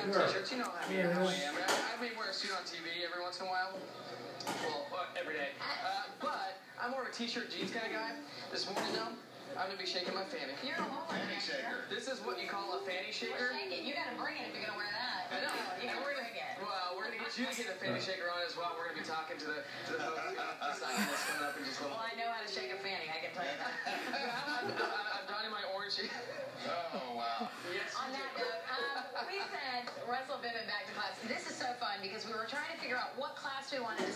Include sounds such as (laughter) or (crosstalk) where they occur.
have t-shirts. You know how I am. How I am. I, I may wear a suit on TV every once in a while. Well, uh, every day. Uh, but I'm more of a t-shirt jeans kind of guy. This morning, though, I'm gonna be shaking my fanny. You're a Walmart FAN-e Shaker. This is what you call a FAN-e Shaker. Shake it. You gotta bring it if you're gonna wear that. I know. You gotta bring it. Well, we're gonna get you to get a FAN-e Shaker on as well. We're gonna be talking to the to the folks uh, deciding this coming up in just a Well. I know how to shake a fanny. I can tell you that. I'm, I'm, I'm donning my orange. (laughs) Oh, wow. yes. On that note, back to class. This is so fun because we were trying to figure out what class we wanted to